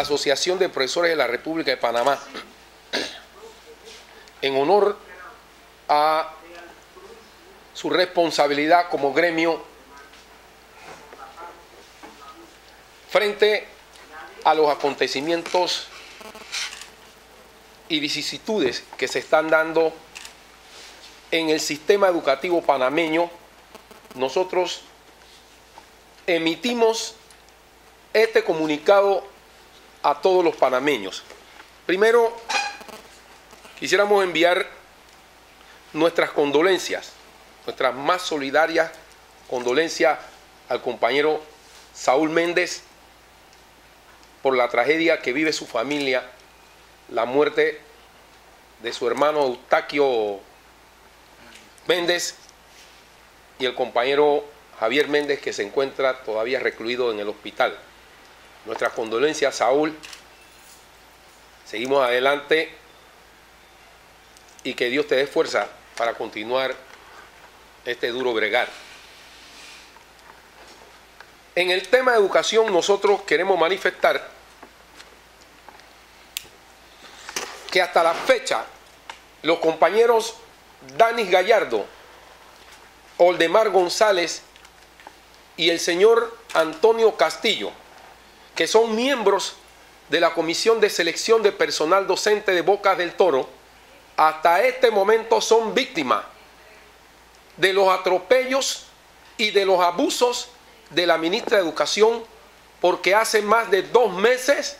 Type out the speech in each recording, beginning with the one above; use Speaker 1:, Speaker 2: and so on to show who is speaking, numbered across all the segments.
Speaker 1: Asociación de Profesores de la República de Panamá, en honor a su responsabilidad como gremio frente a los acontecimientos y vicisitudes que se están dando en el sistema educativo panameño, nosotros emitimos este comunicado a todos los panameños. Primero, quisiéramos enviar nuestras condolencias, nuestras más solidarias condolencias al compañero Saúl Méndez por la tragedia que vive su familia, la muerte de su hermano Eustaquio Méndez y el compañero Javier Méndez que se encuentra todavía recluido en el hospital. Nuestras condolencias, Saúl. Seguimos adelante y que Dios te dé fuerza para continuar este duro bregar. En el tema de educación nosotros queremos manifestar que hasta la fecha los compañeros Danis Gallardo, Oldemar González y el señor Antonio Castillo que son miembros de la Comisión de Selección de Personal Docente de Bocas del Toro, hasta este momento son víctimas de los atropellos y de los abusos de la ministra de Educación, porque hace más de dos meses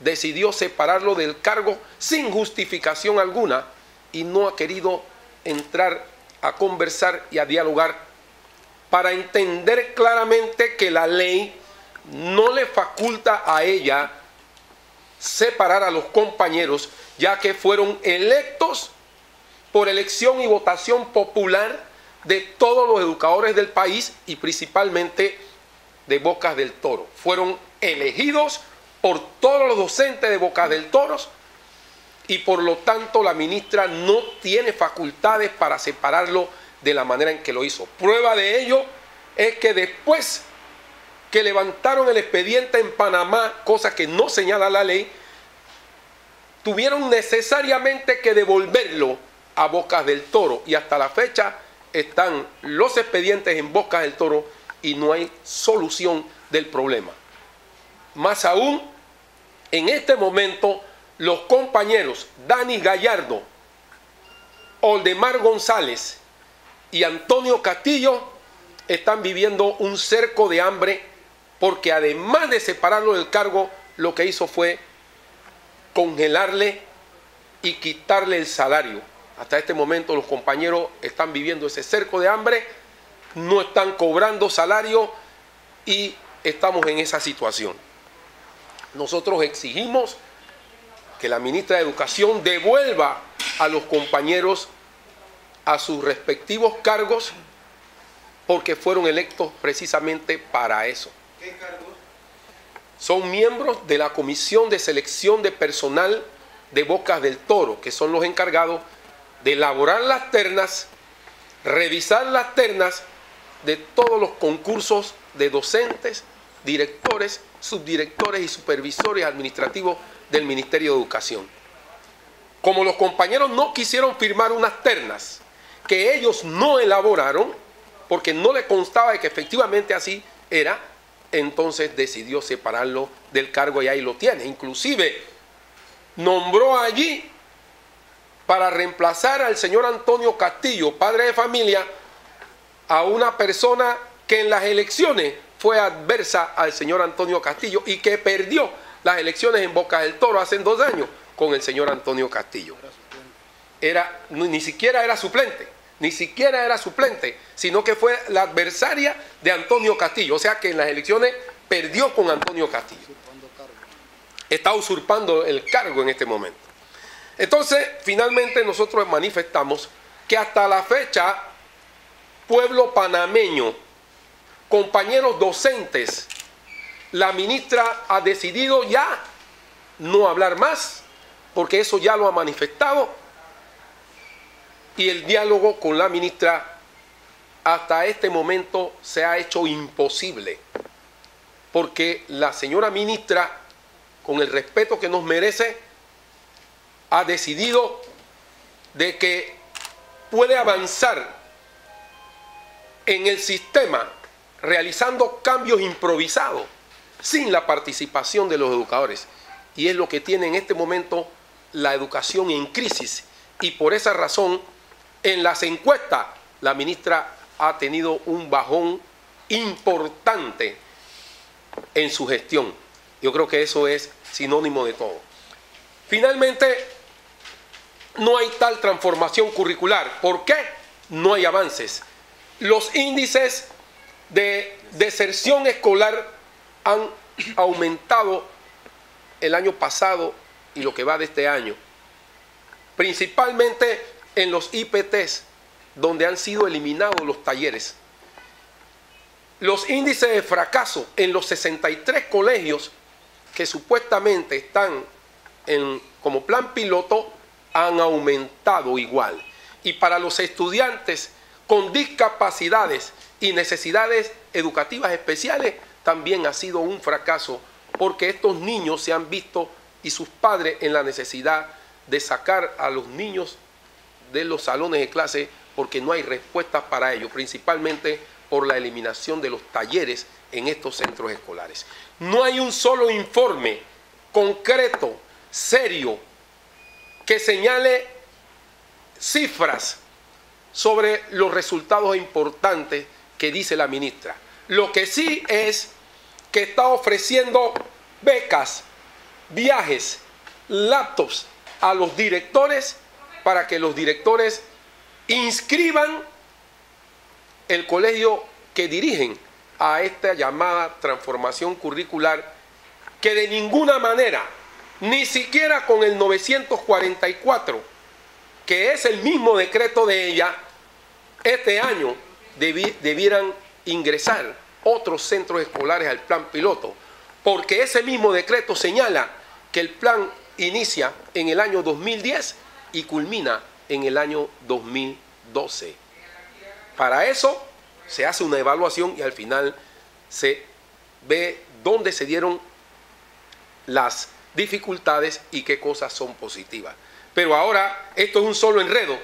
Speaker 1: decidió separarlo del cargo sin justificación alguna y no ha querido entrar a conversar y a dialogar para entender claramente que la ley no le faculta a ella separar a los compañeros, ya que fueron electos por elección y votación popular de todos los educadores del país y principalmente de Bocas del Toro. Fueron elegidos por todos los docentes de Bocas del Toro y por lo tanto la ministra no tiene facultades para separarlo de la manera en que lo hizo. Prueba de ello es que después que levantaron el expediente en Panamá, cosa que no señala la ley, tuvieron necesariamente que devolverlo a Bocas del Toro y hasta la fecha están los expedientes en Bocas del Toro y no hay solución del problema. Más aún, en este momento, los compañeros Dani Gallardo, Oldemar González y Antonio Castillo están viviendo un cerco de hambre porque además de separarlo del cargo, lo que hizo fue congelarle y quitarle el salario. Hasta este momento los compañeros están viviendo ese cerco de hambre, no están cobrando salario y estamos en esa situación. Nosotros exigimos que la ministra de Educación devuelva a los compañeros a sus respectivos cargos porque fueron electos precisamente para eso. Son miembros de la Comisión de Selección de Personal de Bocas del Toro, que son los encargados de elaborar las ternas, revisar las ternas de todos los concursos de docentes, directores, subdirectores y supervisores administrativos del Ministerio de Educación. Como los compañeros no quisieron firmar unas ternas que ellos no elaboraron, porque no le constaba de que efectivamente así era, entonces decidió separarlo del cargo y ahí lo tiene. Inclusive nombró allí para reemplazar al señor Antonio Castillo, padre de familia, a una persona que en las elecciones fue adversa al señor Antonio Castillo y que perdió las elecciones en Boca del Toro hace dos años con el señor Antonio Castillo. Era, ni siquiera era suplente ni siquiera era suplente, sino que fue la adversaria de Antonio Castillo. O sea que en las elecciones perdió con Antonio Castillo. está usurpando el cargo en este momento. Entonces, finalmente nosotros manifestamos que hasta la fecha, pueblo panameño, compañeros docentes, la ministra ha decidido ya no hablar más, porque eso ya lo ha manifestado, y el diálogo con la ministra hasta este momento se ha hecho imposible, porque la señora ministra, con el respeto que nos merece, ha decidido de que puede avanzar en el sistema realizando cambios improvisados sin la participación de los educadores. Y es lo que tiene en este momento la educación en crisis. Y por esa razón, en las encuestas, la ministra ha tenido un bajón importante en su gestión. Yo creo que eso es sinónimo de todo. Finalmente, no hay tal transformación curricular. ¿Por qué? No hay avances. Los índices de deserción escolar han aumentado el año pasado y lo que va de este año, principalmente en los IPTs, donde han sido eliminados los talleres. Los índices de fracaso en los 63 colegios que supuestamente están en, como plan piloto han aumentado igual. Y para los estudiantes con discapacidades y necesidades educativas especiales, también ha sido un fracaso porque estos niños se han visto y sus padres en la necesidad de sacar a los niños de los salones de clase porque no hay respuestas para ello, principalmente por la eliminación de los talleres en estos centros escolares. No hay un solo informe concreto, serio, que señale cifras sobre los resultados importantes que dice la ministra. Lo que sí es que está ofreciendo becas, viajes, laptops a los directores para que los directores inscriban el colegio que dirigen a esta llamada transformación curricular que de ninguna manera, ni siquiera con el 944, que es el mismo decreto de ella, este año debieran ingresar otros centros escolares al plan piloto, porque ese mismo decreto señala que el plan inicia en el año 2010 y culmina en el año 2012. Para eso se hace una evaluación y al final se ve dónde se dieron las dificultades y qué cosas son positivas. Pero ahora esto es un solo enredo,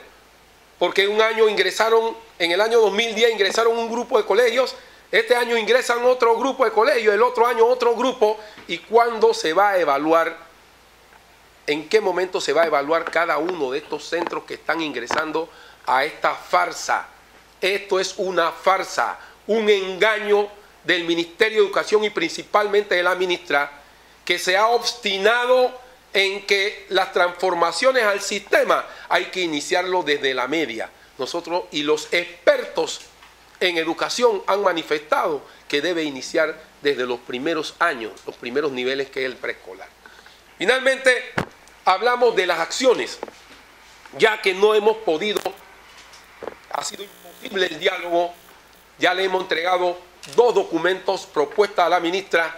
Speaker 1: porque un año ingresaron, en el año 2010 ingresaron un grupo de colegios, este año ingresan otro grupo de colegios, el otro año otro grupo, y cuándo se va a evaluar, en qué momento se va a evaluar cada uno de estos centros que están ingresando a esta farsa. Esto es una farsa, un engaño del Ministerio de Educación y principalmente de la ministra, que se ha obstinado en que las transformaciones al sistema hay que iniciarlo desde la media. Nosotros y los expertos en educación han manifestado que debe iniciar desde los primeros años, los primeros niveles que es el preescolar. Finalmente, hablamos de las acciones, ya que no hemos podido, ha sido imposible el diálogo, ya le hemos entregado dos documentos propuestas a la ministra,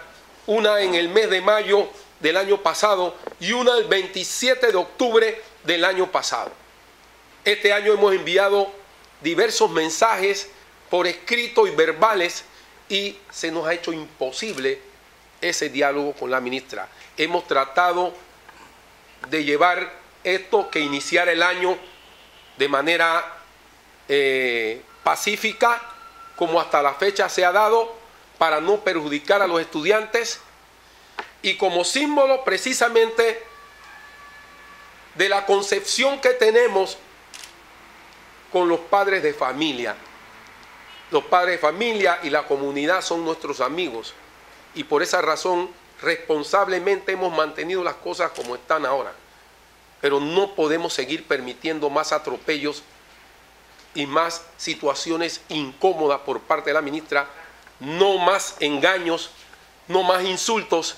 Speaker 1: una en el mes de mayo del año pasado y una el 27 de octubre del año pasado. Este año hemos enviado diversos mensajes por escrito y verbales y se nos ha hecho imposible ese diálogo con la ministra. Hemos tratado de llevar esto que iniciara el año de manera eh, pacífica, como hasta la fecha se ha dado, para no perjudicar a los estudiantes y como símbolo precisamente de la concepción que tenemos con los padres de familia. Los padres de familia y la comunidad son nuestros amigos y por esa razón responsablemente hemos mantenido las cosas como están ahora. Pero no podemos seguir permitiendo más atropellos y más situaciones incómodas por parte de la ministra, no más engaños, no más insultos,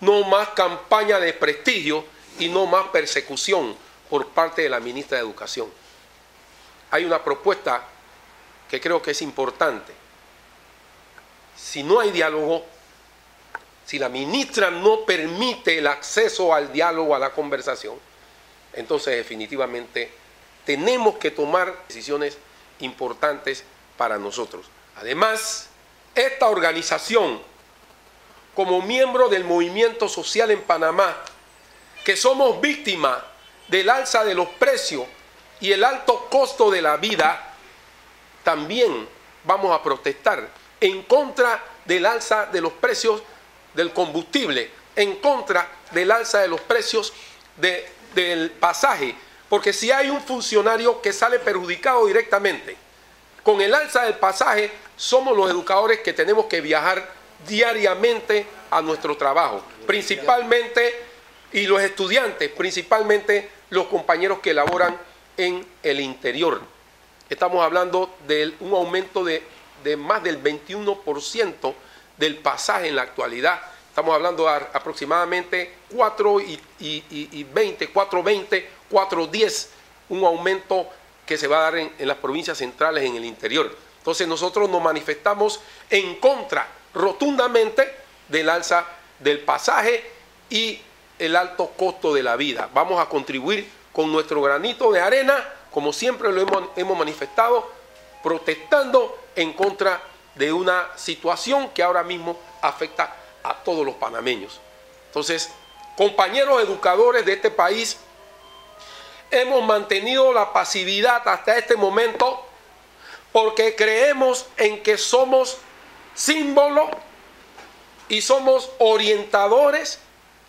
Speaker 1: no más campaña de prestigio y no más persecución por parte de la ministra de Educación. Hay una propuesta que creo que es importante. Si no hay diálogo, si la ministra no permite el acceso al diálogo, a la conversación, entonces definitivamente tenemos que tomar decisiones importantes para nosotros. Además, esta organización, como miembro del movimiento social en Panamá, que somos víctimas del alza de los precios y el alto costo de la vida, también vamos a protestar en contra del alza de los precios del combustible, en contra del alza de los precios del pasaje, porque si hay un funcionario que sale perjudicado directamente con el alza del pasaje, somos los educadores que tenemos que viajar diariamente a nuestro trabajo, principalmente, y los estudiantes, principalmente los compañeros que laboran en el interior. Estamos hablando de un aumento de, más del 21% del pasaje en la actualidad. Estamos hablando de aproximadamente 4 y, y, 20, 4.20, 4.10, un aumento que se va a dar en, en las provincias centrales, en el interior. Entonces nosotros nos manifestamos en contra rotundamente del alza del pasaje y el alto costo de la vida. Vamos a contribuir con nuestro granito de arena, como siempre lo hemos, manifestado, protestando en contra de una situación que ahora mismo afecta a todos los panameños. Entonces, compañeros educadores de este país, hemos mantenido la pasividad hasta este momento porque creemos en que somos símbolo y somos orientadores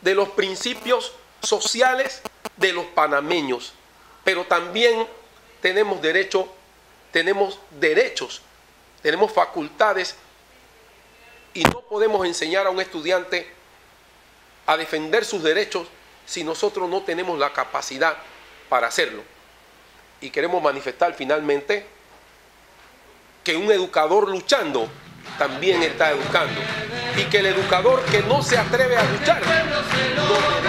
Speaker 1: de los principios sociales de los panameños, pero también tenemos derecho, tenemos derechos, tenemos facultades y no podemos enseñar a un estudiante a defender sus derechos si nosotros no tenemos la capacidad para hacerlo. Y queremos manifestar finalmente que un educador luchando también está educando y que el educador que no se atreve a luchar no.